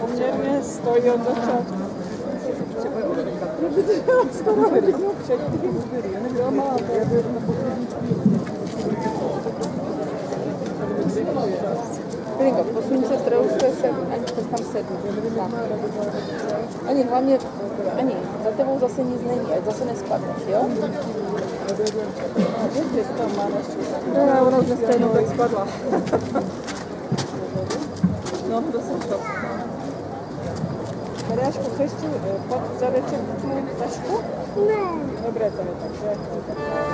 Poměrně stojí od začátku. Skoro hodinu předtím. Jo, má Filinko, posuň se trošku, se, ani to tam sednu. Tak. Ani hlavně, ani, za tebou zase nic není, ať zase nespadneš, jo? Ne, ona už dneska jednou tak spadla. No to są szopki. Mariaszku, coś ci e, pod, zaleczę w tłum Dobra, to także...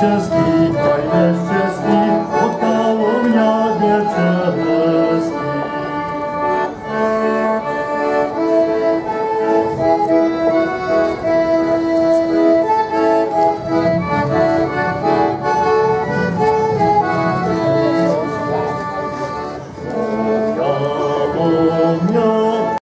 just keep fighting.